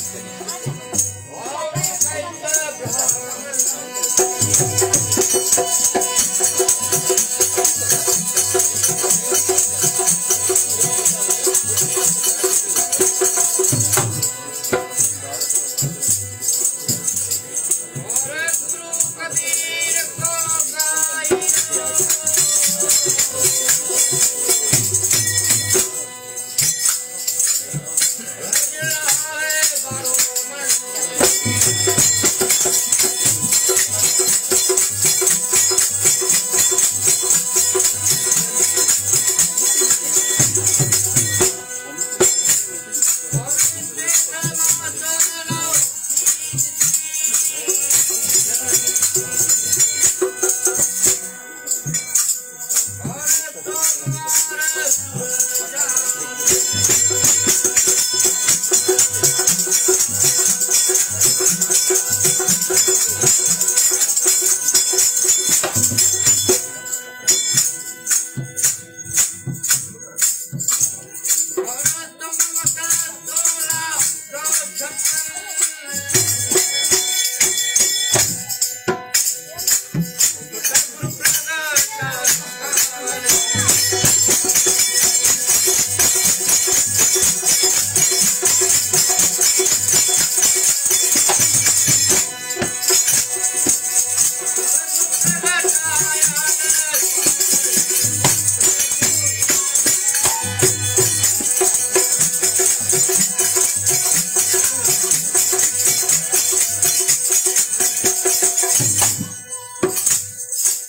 this thing.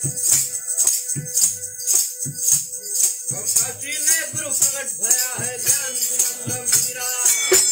में गुरु भया है ज्ञान वीरा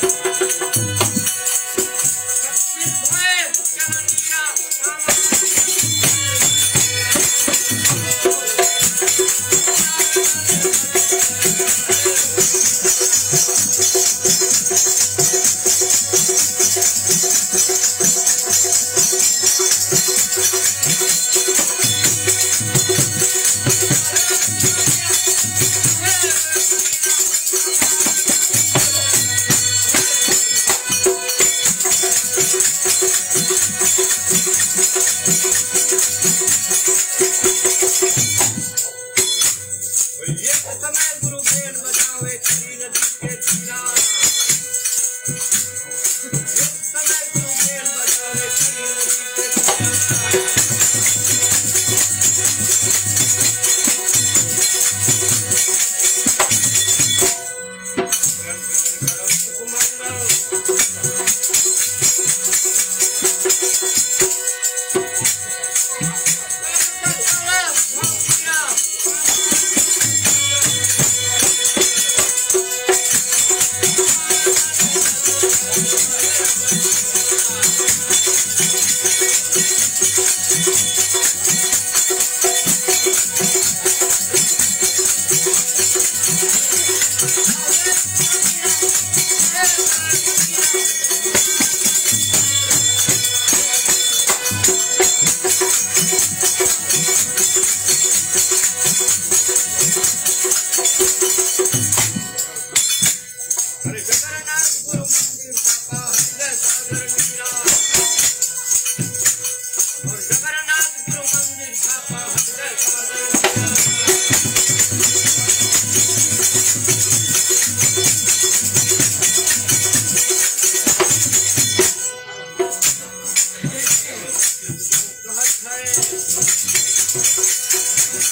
اور سفرनाथ گورو مندر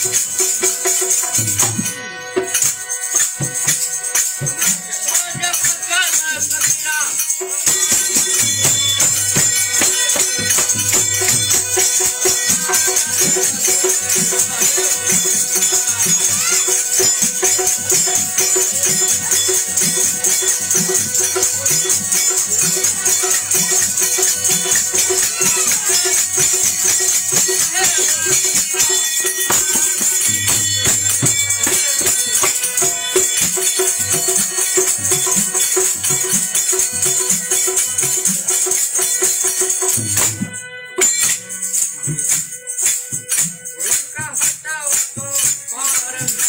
کا ¡Gracias! Yeah.